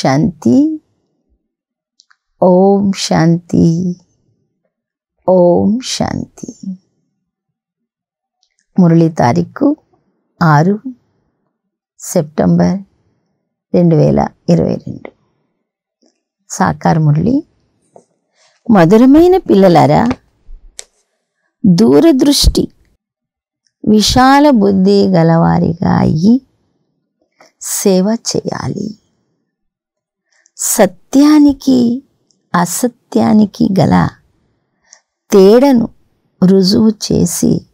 శాంతి. ఓం శాంతి. ఓం శాంతి. మురళి తారీఖు ఆరు సెప్టెంబర్ రెండు వేల ఇరవై రెండు. సాకార మురళి. మధురమైన పిల్లలారా దూరదృష్టి విశాల బుద్ధి గలవారిగా అయ్యి సేవ చేయాలి. సత్యానికి అసత్యానికి గల తేడను రుజువు చేసి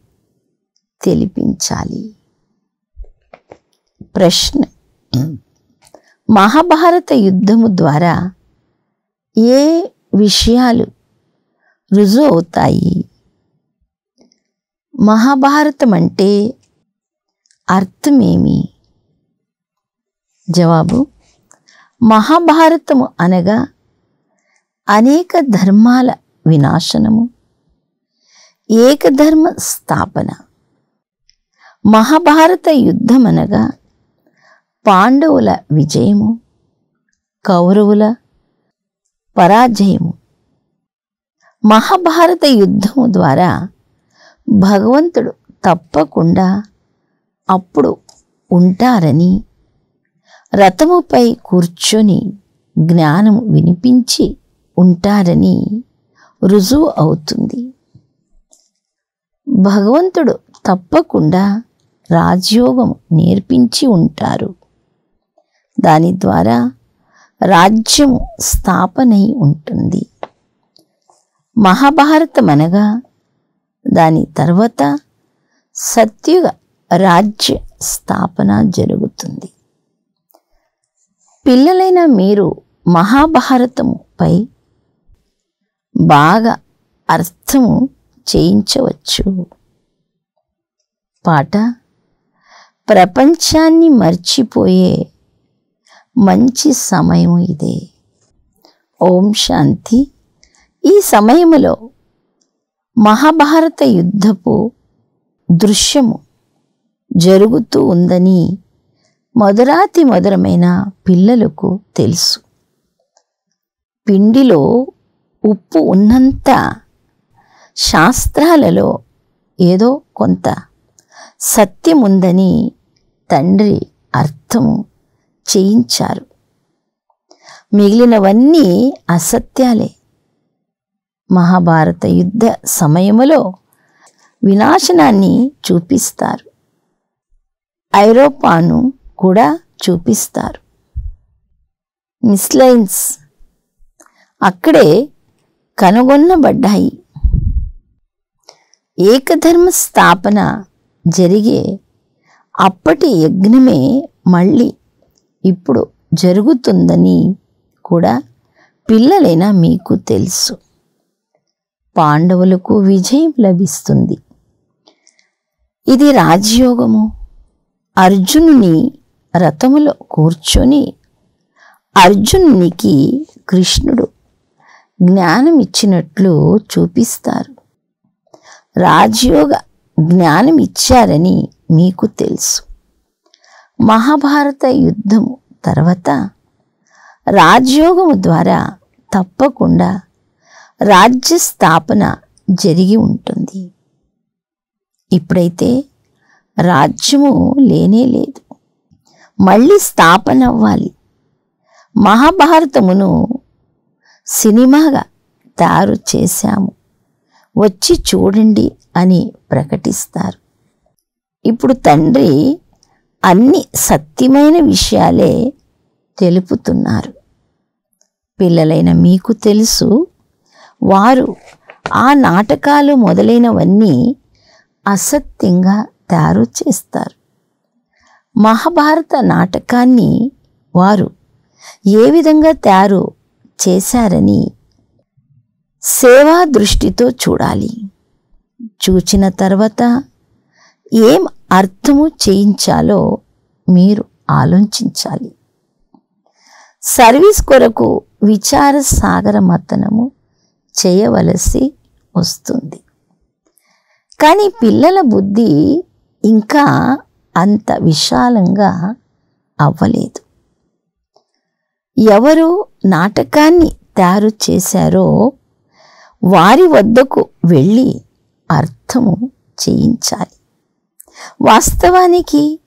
తెలిపించాలి. ప్రశ్న. మహాభారత యుద్ధము ద్వారా ఏ విషయాలు రుజువు అవుతాయి? మహాభారతం అంటే అర్థమేమి? జవాబు మహాభారతము అనగా అనేక ధర్మాల వినాశనము ఏకధర్మ స్థాపన. మహాభారత యుద్ధం అనగా పాండవుల విజయము కౌరవుల పరాజయము. మహాభారత యుద్ధము ద్వారా భగవంతుడు తప్పకుండా అప్పుడు ఉంటారని రథముపై కూర్చొని జ్ఞానము వినిపించి ఉంటారని రుజువు అవుతుంది. భగవంతుడు తప్పకుండా రాజ్యోగం నేర్పించి ఉంటారు. దాని ద్వారా రాజ్యము స్థాపనై ఉంటుంది. మహాభారతం అనగా దాని తర్వాత సత్యుగ రాజ్య స్థాపన జరుగుతుంది పిల్లలైన మీరు మహాభారతముపై బాగా అర్థము చేయించవచ్చు. పాట ప్రపంచాన్ని మర్చిపోయే మంచి సమయం ఇదే. ఓం శాంతి. ఈ సమయంలో మహాభారత యుద్ధపు దృశ్యము జరుగుతూ ఉందని మధురాతి మధురమైన పిల్లలకు తెలుసు. పిండిలో ఉప్పు ఉన్నంత శాస్త్రాలలో ఏదో కొంత సత్యముందని తండ్రి అర్థము చేయించారు. మిగిలినవన్నీ అసత్యాలే. మహాభారత యుద్ధ సమయములో వినాశనాన్ని చూపిస్తారు. ఐరోపాను కూడా చూపిస్తారు. మిస్లైన్స్ అక్కడే కనుగొనబడ్డాయి. ఏకధర్మ స్థాపన జరిగే అప్పటి యజ్ఞమే మళ్ళీ ఇప్పుడు జరుగుతుందని కూడా పిల్లలైన మీకు తెలుసు. పాండవులకు విజయం లభిస్తుంది. ఇది రాజయోగము. అర్జునుని రథములో కూర్చొని అర్జునునికి కృష్ణుడు జ్ఞానం ఇచ్చినట్లు చూపిస్తారు. రాజయోగ జ్ఞానం ఇచ్చారని మీకు తెలుసు. మహాభారత యుద్ధము తర్వాత రాజయోగము ద్వారా తప్పకుండా రాజ్య స్థాపన జరిగి ఉంటుంది. ఇప్పుడైతే రాజ్యము లేనే లేదు. మళ్ళీ స్థాపన అవ్వాలి. మహాభారతమును సినిమాగా తయారు చేశాము. వచ్చి చూడండి అని ప్రకటిస్తారు. ఇప్పుడు తండ్రి అన్ని సత్యమైన విషయాలే తెలుపుతున్నారు. పిల్లలైన మీకు తెలుసు వారు ఆ నాటకాలు మొదలైనవన్నీ అసత్యంగా తయారు చేస్తారు. మహాభారత నాటకాన్ని వారు ఏ విధంగా తయారు చేశారని సేవా దృష్టితో చూడాలి. చూచిన తర్వాత ఏం అర్థము చేయించాలో మీరు ఆలోచించాలి. సర్వీస్ కొరకు విచార సాగర మతనము చేయవలసి వస్తుంది. కానీ పిల్లల బుద్ధి ఇంకా అంత విశాలంగా అవ్వలేదు. ఎవరు నాటకాన్ని తయారు చేశారో వారి వద్దకు వెళ్ళి అర్థము చేయించాలి. వాస్తవానికి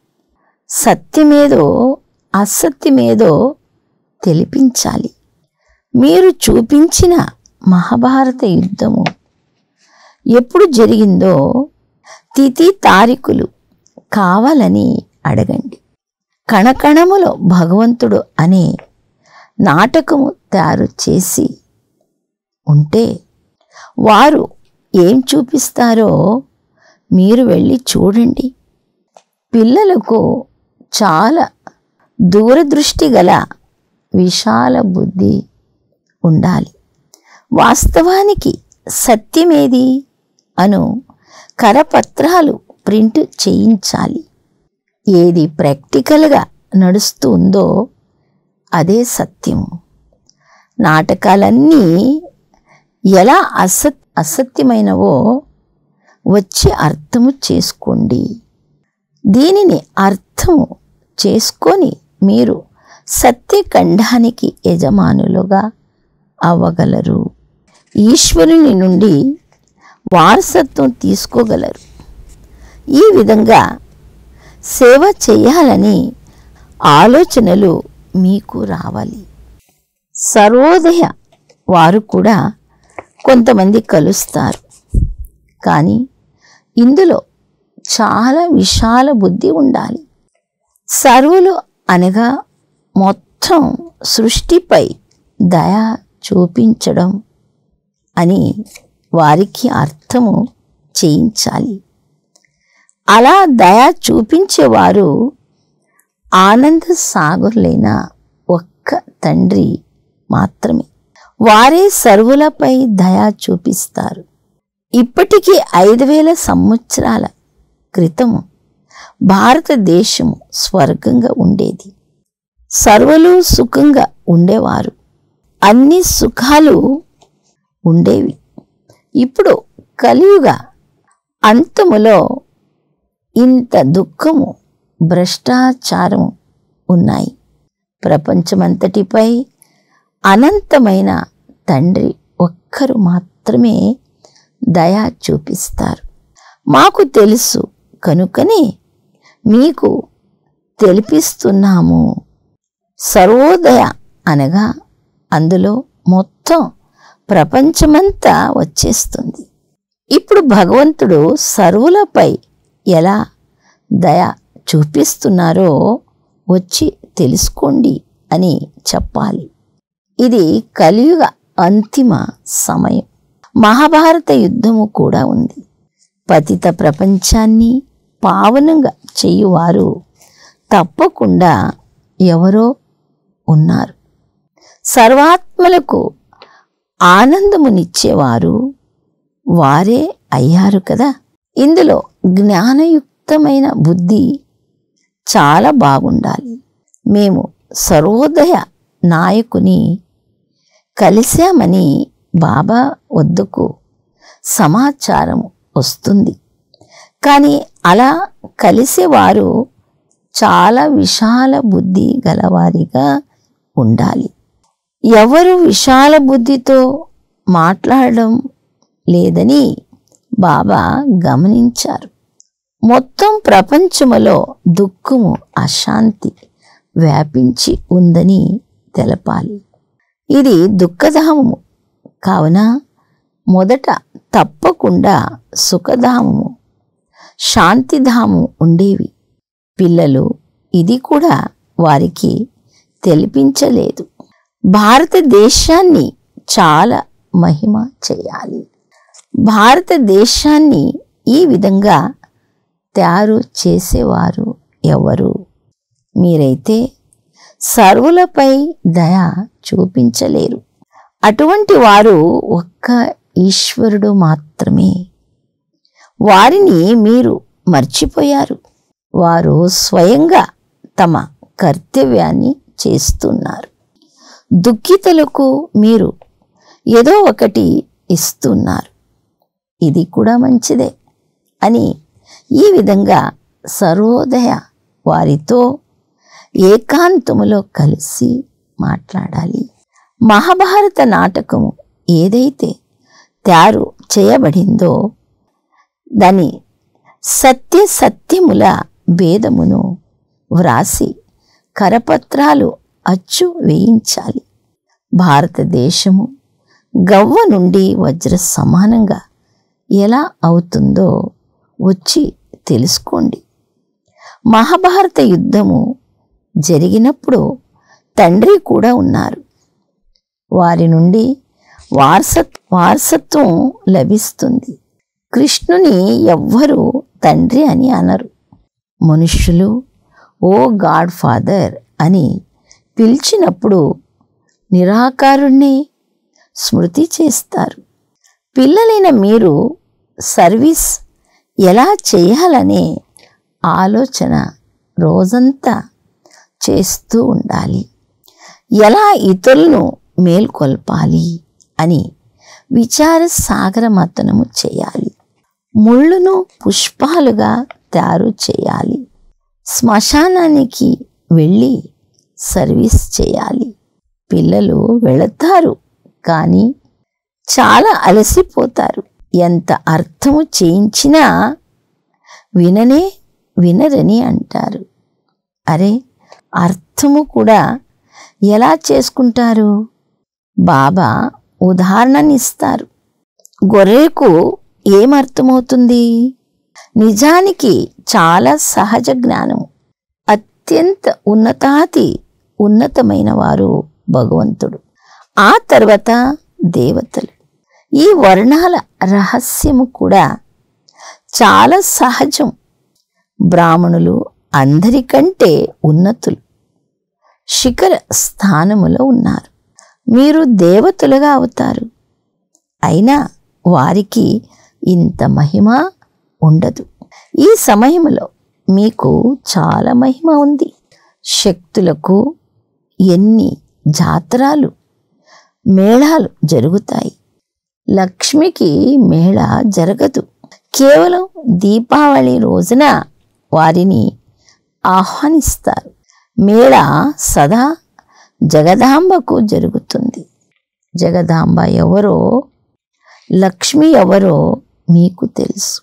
సత్యమేదో అసత్యమేదో తెలిపించాలి. మీరు చూపించిన మహాభారత యుద్ధము ఎప్పుడు జరిగిందో తిథి తారీఖులు కావాలని అడగండి. కణకణములో భగవంతుడు అనే నాటకము తయారు చేసి ఉంటే వారు ఏం చూపిస్తారో మీరు వెళ్ళి చూడండి. పిల్లలకు చాలా దూరదృష్టి గల విశాల బుద్ధి ఉండాలి. వాస్తవానికి సత్యమేది? అను కరపత్రాలు ప్రింట్ చేయించాలి. ఏది ప్రాక్టికల్గా నడుస్తుందో అదే సత్యము. నాటకాలన్నీ ఎలా అసత్ అసత్యమైనవో వచ్చి అర్థము చేసుకోండి. దీనిని అర్థము చేసుకొని మీరు సత్యఖండానికి యజమానులుగా అవ్వగలరు. ఈశ్వరుని నుండి వారసత్వం తీసుకోగలరు. ఈ విధంగా సేవ చేయాలని ఆలోచనలు మీకు రావాలి. సర్వోదయ వారు కూడా కొంతమంది కలుస్తారు. కానీ ఇందులో చాలా విశాల బుద్ధి ఉండాలి. సర్వులు అనగా మొత్తం సృష్టిపై దయ చూపించడం అని వారికి అర్థము చేయించాలి. అలా దయ చూపించేవారు ఆనంద సాగర్లైన ఒక్క తండ్రి మాత్రమే. వారే సర్వులపై దయ చూపిస్తారు. ఇప్పటికీ ఐదు వేల సంవత్సరాల క్రితము భారతదేశము స్వర్గంగా ఉండేది. సర్వలు సుఖంగా ఉండేవారు. అన్ని సుఖాలు ఉండేవి. ఇప్పుడు కలియుగ అంతములో ఇంత దుఃఖము భ్రష్టాచారము ఉన్నాయి. ప్రపంచమంతటిపై అనంతమైన తండ్రి ఒక్కరు మాత్రమే దయ చూపిస్తారు. మాకు తెలుసు కనుకనే మీకు తెలిపిస్తున్నాము. సర్వోదయ అనగా అందులో మొత్తం ప్రపంచమంతా వచ్చేస్తుంది. ఇప్పుడు భగవంతుడు సర్వులపై ఎలా దయ చూపిస్తున్నారో వచ్చి తెలుసుకోండి అని చెప్పాలి. ఇది కలియుగ అంతిమ సమయం. మహాభారత యుద్ధము కూడా ఉంది. పతిత ప్రపంచాన్ని పావనంగా చేయువారు తప్పకుండా ఎవరో ఉన్నారు. సర్వాత్మలకు ఆనందమునిచ్చేవారు వారే అయ్యారు కదా. ఇందులో జ్ఞానయుక్తమైన బుద్ధి చాలా బాగుండాలి. మేము సర్వోదయ నాయకుని కలిశామని బాబా వద్దకు సమాచారం వస్తుంది. కానీ అలా కలిసేవారు చాలా విశాల బుద్ధి గలవారిగా ఉండాలి. ఎవరు విశాల బుద్ధితో మాట్లాడడం లేదని బాబా గమనించారు. మొత్తం ప్రపంచములో దుఃఖము అశాంతి వ్యాపించి ఉందని తెలపాలి. ఇది దుఃఖధామము కావున మొదట తప్పకుండా సుఖధామము శాంతిధామము ఉండేవి. పిల్లలు ఇది కూడా వారికి తెలిపించలేదు. భారతదేశాన్ని చాలా మహిమ చేయాలి. భారతదేశాన్ని ఈ విధంగా తయారు చేసేవారు ఎవరు? మీరైతే సర్వులపై దయ చూపించలేరు. అటువంటి వారు ఒక్క ఈశ్వరుడు మాత్రమే. వారిని మీరు మర్చిపోయారు. వారు స్వయంగా తమ కర్తవ్యాన్ని చేస్తున్నారు. దుఃఖితులకు మీరు ఏదో ఒకటి ఇస్తున్నారు. ఇది కూడా మంచిదే అని ఈ విధంగా సర్వోదయ వారితో ఏకాంతములో కలిసి మాట్లాడాలి. మహాభారత నాటకము ఏదైతే తయారు చేయబడిందో దాని సత్య సత్యముల భేదమును వ్రాసి కరపత్రాలు అచ్చు వేయించాలి. భారతదేశము గవ్వ నుండి వజ్ర సమానంగా ఎలా అవుతుందో వచ్చి తెలుసుకోండి. మహాభారత యుద్ధము జరిగినప్పుడు తండ్రి కూడా ఉన్నారు. వారి నుండి వారసత్ వారసత్వం లభిస్తుంది. కృష్ణుని ఎవ్వరూ తండ్రి అని అనరు. మనుష్యులు ఓ గాడ్ ఫాదర్ అని పిలిచినప్పుడు నిరాకారుణ్ణి స్మృతి చేస్తారు. పిల్లలైన మీరు సర్వీస్ ఎలా చేయాలనే ఆలోచన రోజంతా చేస్తూ ఉండాలి. ఎలా ఇతరులను మేల్కొల్పాలి అని విచార సాగర మతనము చేయాలి. ముళ్ళును పుష్పాలుగా తయారు చేయాలి. శ్మశానానికి వెళ్ళి సర్వీస్ చేయాలి. పిల్లలు వెళతారు కానీ చాలా అలసిపోతారు. ఎంత అర్థము చేయించినా విననే వినరని అంటారు. అరే అర్థము కూడా ఎలా చేసుకుంటారు? బాబా ఉదాహరణనిస్తారు గొర్రెకు ఏమర్థమవుతుంది నిజానికి చాలా సహజ జ్ఞానము. అత్యంత ఉన్నతాతి ఉన్నతమైన వారు భగవంతుడు. ఆ తర్వాత దేవతలు. ఈ వర్ణాల రహస్యము కూడా చాలా సహజం. బ్రాహ్మణులు అందరికంటే ఉన్నతులు. శిఖర స్థానములో ఉన్నారు. మీరు దేవతలుగా అవుతారు. అయినా వారికి ఇంత మహిమ ఉండదు. ఈ సమయంలో మీకు చాలా మహిమ ఉంది. శక్తులకు ఎన్ని జాతరాలు మేళాలు జరుగుతాయి. లక్ష్మికి మేళ జరగదు. కేవలం దీపావళి రోజున వారిని ఆహ్వానిస్తారు. మేళ సదా జగదాంబకు జరుగుతుంది. జగదాంబ ఎవరో లక్ష్మి ఎవరో మీకు తెలుసు.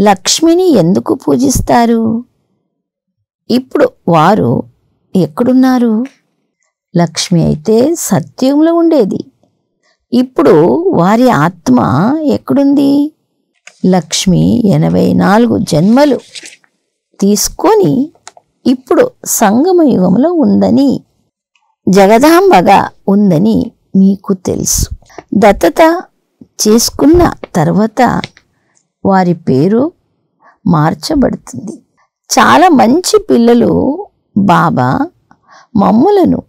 లక్ష్మిని ఎందుకు పూజిస్తారు? ఇప్పుడు వారు ఎక్కడున్నారు? లక్ష్మి అయితే సత్యంలో ఉండేది. ఇప్పుడు వారి ఆత్మ ఎక్కడుంది? లక్ష్మి ఎనభై నాలుగు జన్మలు తీసుకొని ఇప్పుడు సంగమ యుగంలో ఉందని జగదాంబగా ఉందని మీకు తెలుసు. దత్తత చేసుకున్న తర్వాత వారి పేరు మార్చబడుతుంది. చాలా మంచి పిల్లలు బాబా మమ్ములను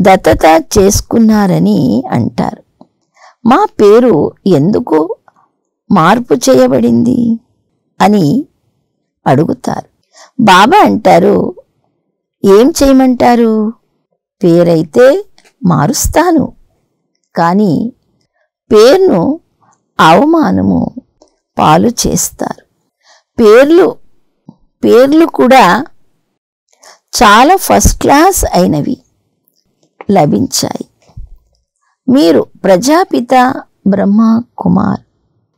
దత్తత చేసుకున్నారని అంటారు. మా పేరు ఎందుకు మార్పు చేయబడింది? అని అడుగుతారు. బాబా అంటారు ఏం చేయమంటారు? పేరైతే మారుస్తాను. కానీ పేరును అవమానము పాలు చేస్తారు. పేర్లు పేర్లు కూడా చాలా ఫస్ట్ క్లాస్ అయినవి. లభించాయి. మీరు ప్రజాపిత బ్రహ్మ కుమార్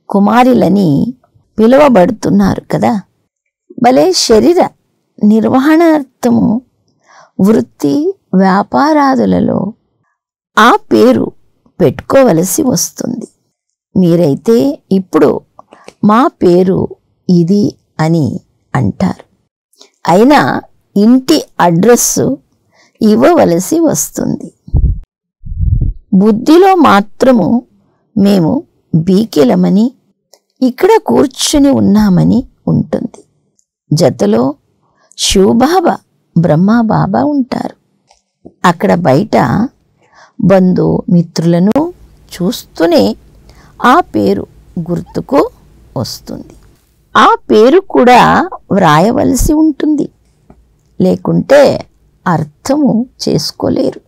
కుమారులని పిలువబడుతున్నారు కదా? భలే శరీర నిర్వహణార్థము వృత్తి వ్యాపారాదులలో ఆ పేరు పెట్టుకోవలసి వస్తుంది. మీరైతే ఇప్పుడు మా పేరు ఇది అని అంటారు. అయినా ఇంటి అడ్రస్సు ఇవ్వవలసి వస్తుంది. బుద్ధిలో మాత్రము మేము బీకెలమని ఇక్కడ కూర్చుని ఉన్నామని ఉంటుంది. జతలో శివబాబా బ్రహ్మబాబా ఉంటారు. అక్కడ బయట బంధు మిత్రులను చూస్తూనే ఆ పేరు గుర్తుకు వస్తుంది. ఆ పేరు కూడా వ్రాయవలసి ఉంటుంది. లేకుంటే అర్థము చేసుకోలేరు.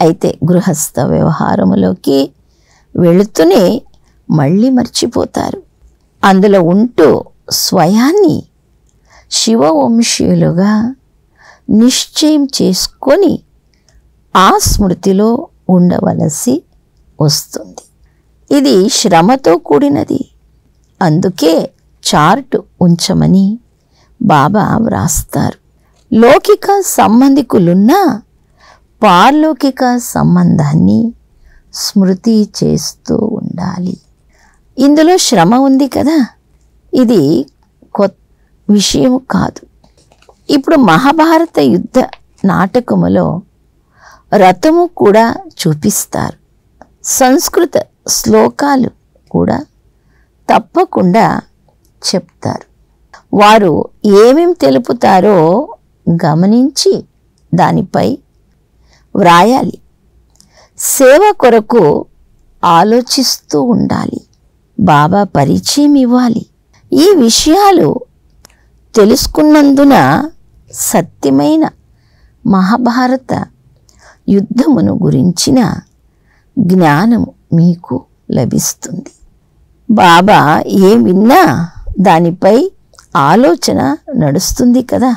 అయితే గృహస్థ వ్యవహారములోకి వెళుతూనే మళ్ళీ మర్చిపోతారు. అందులో ఉంటూ స్వయాన్ని శివవంశీయులుగా నిశ్చయం చేసుకొని ఆ స్మృతిలో ఉండవలసి వస్తుంది. ఇది శ్రమతో కూడినది. అందుకే చార్ట్ ఉంచమని బాబా వ్రాస్తారు. లౌకిక సంబంధికులున్నా పారలౌకిక సంబంధాన్ని స్మృతి చేస్తూ ఉండాలి. ఇందులో శ్రమ ఉంది కదా? ఇది కొత్త విషయం కాదు. ఇప్పుడు మహాభారత యుద్ధ నాటకములో రథము కూడా చూపిస్తారు. సంస్కృత శ్లోకాలు కూడా తప్పకుండా చెప్తారు. వారు ఏమేం తెలుపుతారో గమనించి దానిపై వ్రాయాలి. సేవ కొరకు ఆలోచిస్తూ ఉండాలి. బాబా పరిచయం ఇవ్వాలి. ఈ విషయాలు తెలుసుకున్నందున సత్యమైన మహాభారత యుద్ధమును గురించిన జ్ఞానం మీకు లభిస్తుంది. బాబా ఏం విన్నా దానిపై ఆలోచన నడుస్తుంది కదా.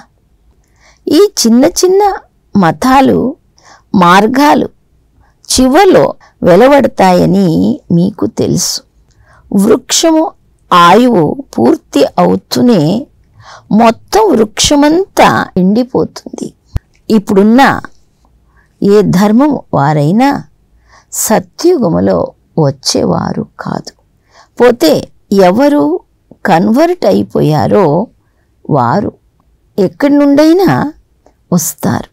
ఈ చిన్న చిన్న మతాలు మార్గాలు చివలో వెలువడతాయని మీకు తెలుసు. వృక్షము ఆయువు పూర్తి అవుతూనే మొత్తం వృక్షమంతా ఎండిపోతుంది. ఇప్పుడున్న ఏ ధర్మం వారైనా సత్యుగములో వచ్చేవారు కాదు. పోతే ఎవరు కన్వర్ట్ అయిపోయారో వారు ఎక్కడి నుండైనా వస్తారు.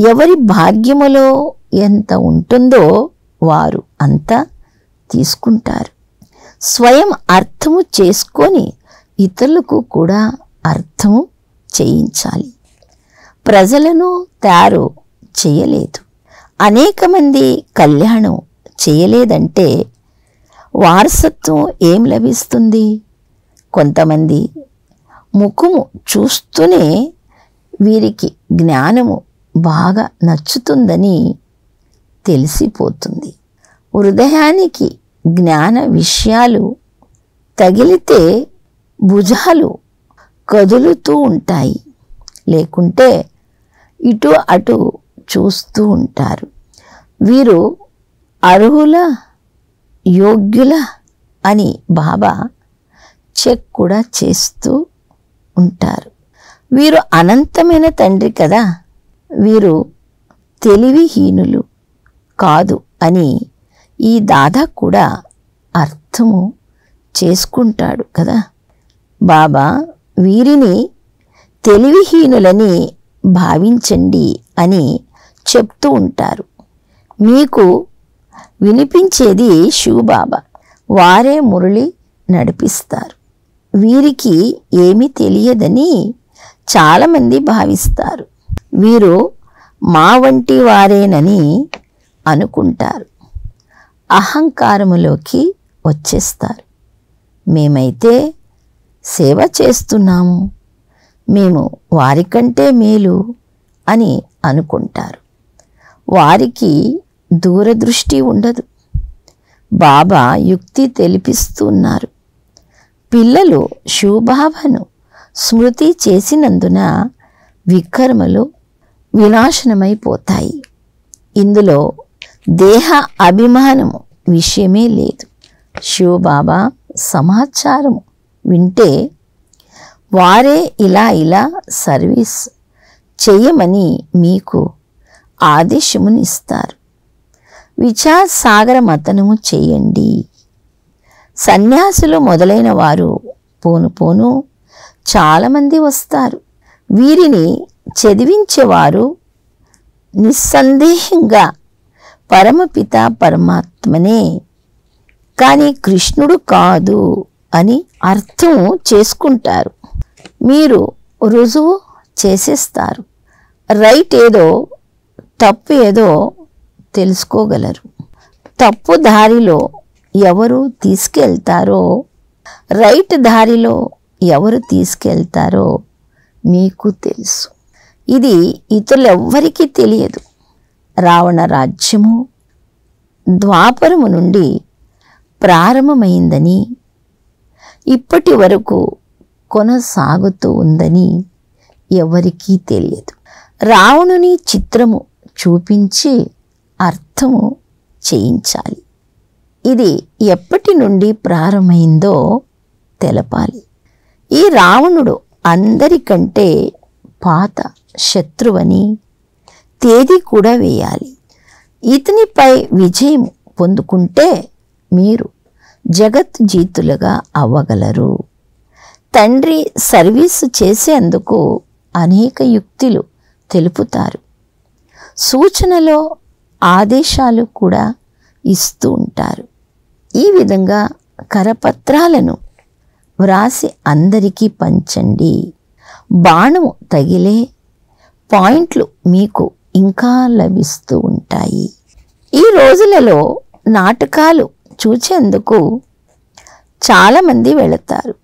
ఎవరి భాగ్యములో ఎంత ఉంటుందో వారు అంతా తీసుకుంటారు. స్వయం అర్థము చేసుకొని ఇతరులకు కూడా అర్థము చేయించాలి. ప్రజలను తయారు చేయలేదు. అనేక మంది కళ్యాణం చేయలేదంటే వారసత్వం ఏం లభిస్తుంది? కొంతమంది ముఖము చూస్తూనే వీరికి జ్ఞానము బాగా నచ్చుతుందని తెలిసిపోతుంది. హృదయానికి జ్ఞాన విషయాలు తగిలితే భుజాలు కదులుతూ ఉంటాయి. లేకుంటే ఇటు అటు చూస్తూ ఉంటారు. వీరు అర్హుల యోగ్యుల అని బాబా చెక్ కూడా చేస్తూ ఉంటారు. వీరు అనంతమైన తండ్రి కదా. వీరు తెలివిహీనులు కాదు అని ఈ దాదా కూడా అర్థము చేసుకుంటాడు కదా. బాబా వీరిని తెలివిహీనులని భావించండి అని చెప్తూ ఉంటారు. మీకు వినిపించేది శివబాబా వారే మురళి నడిపిస్తారు. వీరికి ఏమీ తెలియదని చాలామంది భావిస్తారు. వీరు మా వంటి వారేనని అనుకుంటారు. అహంకారములోకి వచ్చేస్తారు. మేమైతే సేవ చేస్తున్నాము. మేము వారికంటే మేలు అని అనుకుంటారు. వారికి దూరదృష్టి ఉండదు. బాబా యుక్తి తెలిపిస్తున్నారు. పిల్లలు శివబాబాను స్మృతి చేసినందున వికర్మలు వినాశనమైపోతాయి. ఇందులో దేహ అభిమానము విషయమే లేదు. శివబాబా సమాచారము వింటే వారే ఇలా ఇలా సర్వీస్ చేయమని మీకు ఆదేశమునిస్తారు. విచార సాగర మతనము చేయండి. సన్యాసులు మొదలైన వారు పోను పోను చాలామంది వస్తారు. వీరిని చదివించేవారు నిస్సందేహంగా పరమపిత పరమాత్మనే. కానీ కృష్ణుడు కాదు అని అర్థం చేసుకుంటారు. మీరు రుజువు చేసేస్తారు. రైట్ ఏదో తప్పు ఏదో తెలుసుకోగలరు. తప్పు దారిలో ఎవరు తీసుకెళ్తారో రైట్ దారిలో ఎవరు తీసుకెళ్తారో మీకు తెలుసు. ఇది ఇతరులెవ్వరికీ తెలియదు. రావణ రాజ్యము ద్వాపరము నుండి ప్రారంభమైందని ఇప్పటి వరకు కొనసాగుతూ ఉందని ఎవరికీ తెలియదు. రావణుని చిత్రము చూపించి అర్థము చేయించాలి. ఇది ఎప్పటి నుండి ప్రారంభమైందో తెలపాలి. ఈ రావణుడు అందరికంటే పాత శత్రువని తేదీ కూడా వేయాలి. ఇతనిపై విజయం పొందుకుంటే మీరు జగత్ జీతులుగా అవ్వగలరు. తండ్రి సర్వీసు చేసేందుకు అనేక యుక్తులు తెలుపుతారు. సూచనలో ఆదేశాలు కూడా ఇస్తూ ఉంటారు. ఈ విధంగా కరపత్రాలను వ్రాసి అందరికీ పంచండి. బాణము తగిలే పాయింట్లు మీకు ఇంకా లభిస్తూ ఉంటాయి. ఈ రోజులలో నాటకాలు చూచేందుకు చాలామంది వెళతారు.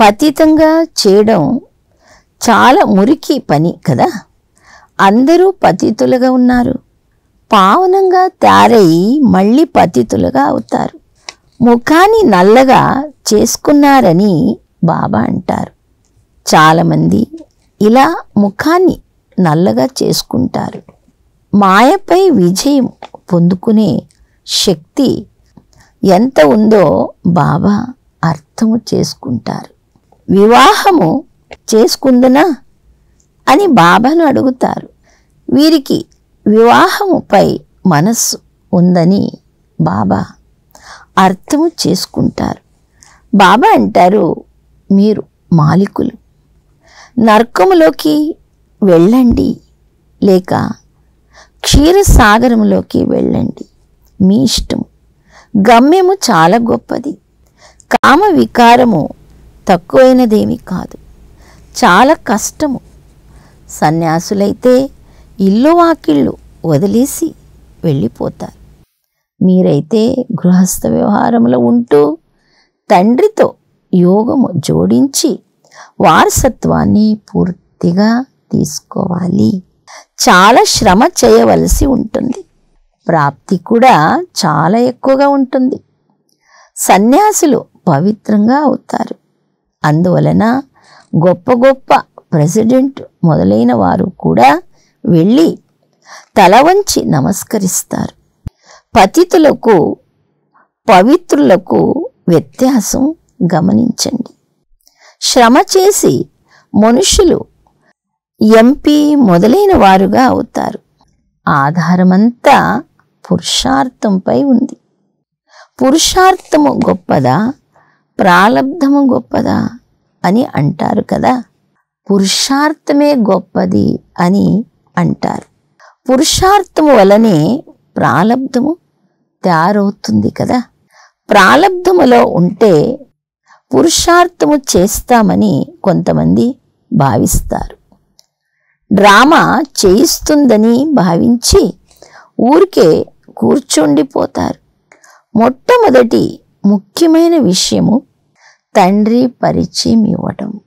పతితంగా చేయడం చాలా మురికి పని కదా? అందరూ పతితులుగా ఉన్నారు. పావనంగా తయారై మళ్ళీ పతితులుగా అవుతారు. ముఖాన్ని నల్లగా చేసుకున్నారని బాబా అంటారు. చాలామంది ఇలా ముఖాన్ని నల్లగా చేసుకుంటారు. మాయపై విజయం పొందుకునే శక్తి ఎంత ఉందో బాబా అర్థము చేసుకుంటారు. వివాహము చేసుకుందునా అని బాబాను అడుగుతారు. వీరికి వివాహముపై మనస్సు ఉందని బాబా అర్థము చేసుకుంటారు. బాబా అంటారు మీరు మాలికులు. నరకములోకి వెళ్ళండి. లేక క్షీరసాగరంలోకి వెళ్ళండి. మీ ఇష్టం గమ్యము చాలా గొప్పది. కామ వికారము తక్కువైనదేమి కాదు. చాలా కష్టము. సన్యాసులైతే ఇల్లు వాకిళ్ళు వదిలేసి వెళ్ళిపోతారు. మీరైతే గృహస్థ వ్యవహారంలో ఉంటూ తండ్రితో యోగము జోడించి వారసత్వాన్ని పూర్తిగా తీసుకోవాలి. చాలా శ్రమ చేయవలసి ఉంటుంది. ప్రాప్తి కూడా చాలా ఎక్కువగా ఉంటుంది. సన్యాసులు పవిత్రంగా అవుతారు. అందువలన గొప్ప గొప్ప ప్రెసిడెంట్ మొదలైన వారు కూడా వెళ్ళి తల వంచి నమస్కరిస్తారు. పతితులకు పవిత్రులకు వ్యత్యాసం గమనించండి. శ్రమ చేసి మనుషులు ఎంపీ మొదలైన వారుగా అవుతారు. ఆధారమంతా పురుషార్థంపై ఉంది. పురుషార్థము గొప్పదా? ప్రాలబ్ధము గొప్పదా? అని అంటారు కదా. పురుషార్థమే గొప్పది అని అంటారు. పురుషార్థము వలనే ప్రాలబ్ధము తయారవుతుంది కదా. ప్రాలబ్ధములో ఉంటే పురుషార్థము చేస్తామని కొంతమంది భావిస్తారు. డ్రామా చేయిస్తుందని భావించి ఊరికే కూర్చుండిపోతారు. మొట్టమొదటి ముఖ్యమైన విషయము తండ్రి పరిచయం ఇవ్వటం.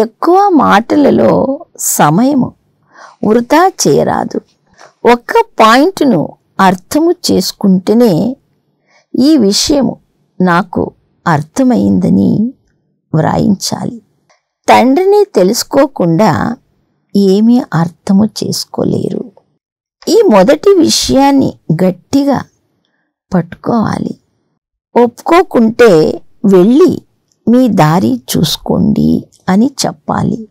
ఎక్కువ మాటలలో సమయము వృధా చేయరాదు. ఒక్క పాయింట్ను అర్థము చేసుకుంటేనే ఈ విషయము నాకు అర్థమైందని వ్రాయించాలి. తండ్రిని తెలుసుకోకుండా ఏమీ అర్థము చేసుకోలేరు. ఈ మొదటి విషయాన్ని గట్టిగా పట్టుకోవాలి. ఒప్పుకోకుంటే వెళ్ళి మీ దారి చూసుకోండి అని చెప్పాలి.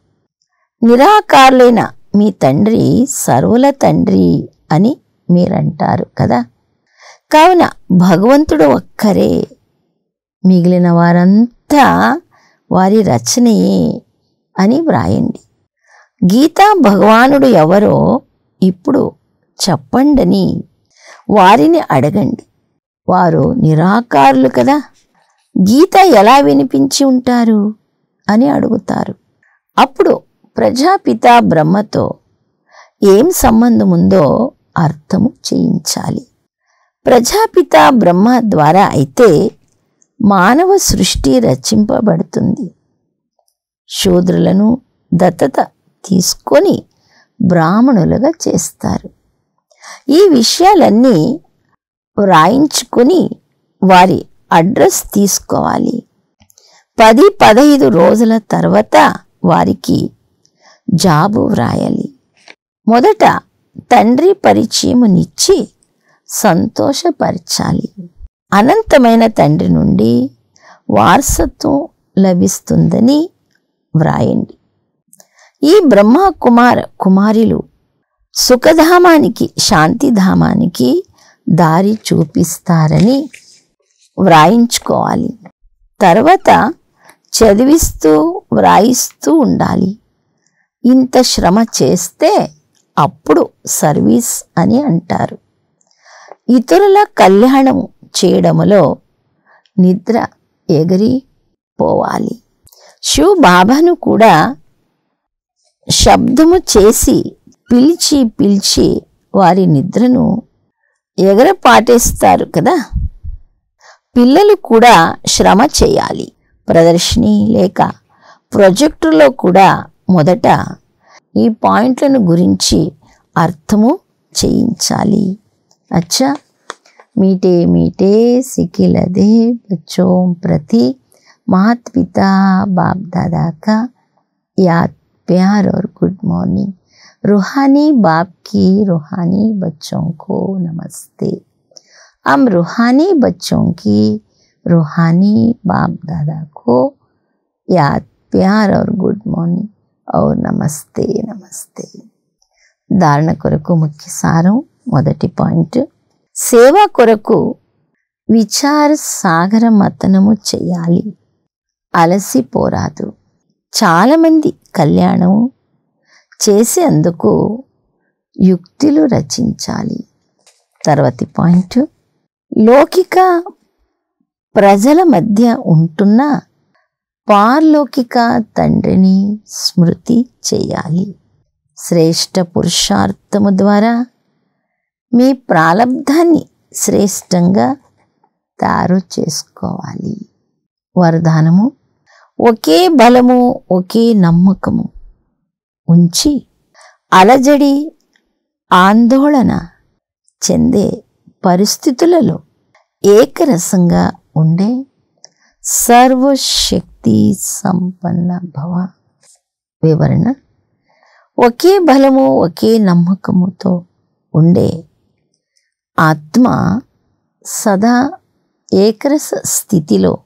నిరాకారులైన మీ తండ్రి సర్వుల తండ్రి అని మీరంటారు కదా? కావున భగవంతుడు ఒక్కరే మిగిలిన వారంతా వారి రచనయే అని వ్రాయండి. గీతా భగవానుడు ఎవరో ఇప్పుడు చెప్పండని వారిని అడగండి. వారు నిరాకారులు కదా? గీత ఎలా వినిపించి ఉంటారు? అని అడుగుతారు. అప్పుడు ప్రజాపిత బ్రహ్మతో ఏం సంబంధం ఉందో అర్థము చేయించాలి. ప్రజాపిత బ్రహ్మ ద్వారా అయితే మానవ సృష్టి రచింపబడుతుంది. శూద్రులను దత్తత తీసుకొని బ్రాహ్మణులుగా చేస్తారు. ఈ విషయాలన్నీ వ్రాయించుకొని వారి అడ్రస్ తీసుకోవాలి. పది పదహైదు రోజుల తర్వాత వారికి జాబు వ్రాయాలి. మొదట తండ్రి పరిచయమునిచ్చి సంతోషపరచాలి. అనంతమైన తండ్రి నుండి వారసత్వం లభిస్తుందని వ్రాయండి. ఈ బ్రహ్మ కుమార కుమారులు సుఖధామానికి శాంతిధామానికి దారి చూపిస్తారని వ్రాయించుకోవాలి. తర్వాత చదివిస్తూ వ్రాయిస్తూ ఉండాలి. ఇంత శ్రమ చేస్తే అప్పుడు సర్వీస్ అని అంటారు. ఇతరుల కళ్యాణం చేయడములో నిద్ర ఎగిరి పోవాలి. శివ్ బాబాను కూడా శబ్దము చేసి పిలిచి పిలిచి వారి నిద్రను ఎగరపాటేస్తారు కదా. పిల్లలు కూడా శ్రమ చేయాలి. ప్రదర్శిని లేక ప్రొజెక్టులో కూడా మొదట ఈ పాయింట్లను గురించి అర్థము చేయించాలి అచ్చా मीठे मीठे सिकिलदे बच्चों प्रति मात पिता बाप दादा का याद प्यार और गुड मॉर्निंग रूहानी बाप की रूहानी बच्चों को नमस्ते हम रूहानी बच्चों की रूहानी बाप दादा को याद प्यार और गुड मॉर्निंग ఓ నమస్తే నమస్తే. ధారణ కొరకు ముఖ్య సారం మొదటి పాయింట్. సేవ కొరకు విచార సాగర మతనము చేయాలి. అలసిపోరాదు చాలామంది కళ్యాణం చేసేందుకు యుక్తులు రచించాలి. తర్వాతి పాయింట్. లౌకిక ప్రజల మధ్య ఉంటున్న పార్లౌకిక తండ్రిని స్మృతి చేయాలి. శ్రేష్ట పురుషార్థము ద్వారా మీ ప్రాలబ్ధాన్ని శ్రేష్టంగా తయారు చేసుకోవాలి. వరదానము ఒకే బలము ఒకే నమ్మకము ఉంచి అలజడి ఆందోళన చెందే పరిస్థితులలో ఏకరసంగా ఉండే సర్వశక్తి సంపన్న భవ వివరణ. ఒకే బలము ఒకే నమ్మకముతో ఉండే ఆత్మ సదా ఏకరస స్థితిలో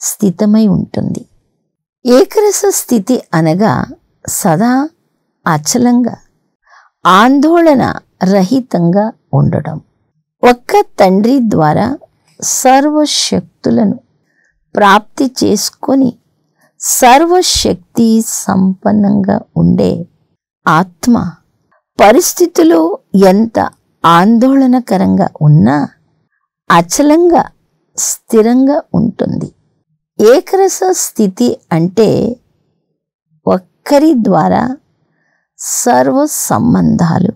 స్థితమై ఉంటుంది. ఏకరస స్థితి అనగా సదా అచలంగా ఆందోళన రహితంగా ఉండడం. ఒక్క తండ్రి ద్వారా సర్వశక్తులను ప్రాప్తి చేసుకొని సర్వశక్తి సంపన్నంగా ఉండే ఆత్మ పరిస్థితులు ఎంత ఆందోళనకరంగా ఉన్నా అచలంగా స్థిరంగా ఉంటుంది. ఏకరస స్థితి అంటే ఒక్కరి ద్వారా సర్వ సంబంధాలు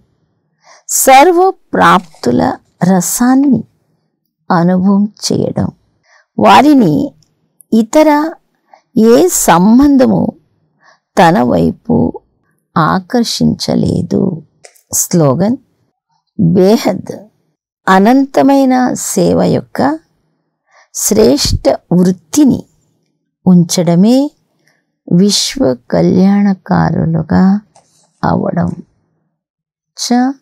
సర్వ ప్రాప్తుల రసాన్ని అనుభవం చేయడం. వారిని ఇతర ఏ సంబంధము తన వైపు ఆకర్షించలేదు. స్లోగన్ బేహద్ అనంతమైన సేవ యొక్క శ్రేష్ఠ వృత్తిని ఉంచడమే విశ్వ కళ్యాణకారులుగా అవడం. చ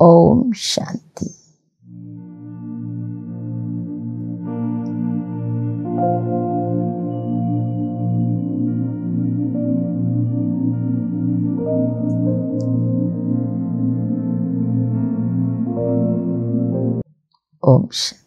ఓం శాంతి. ఓం శాంతి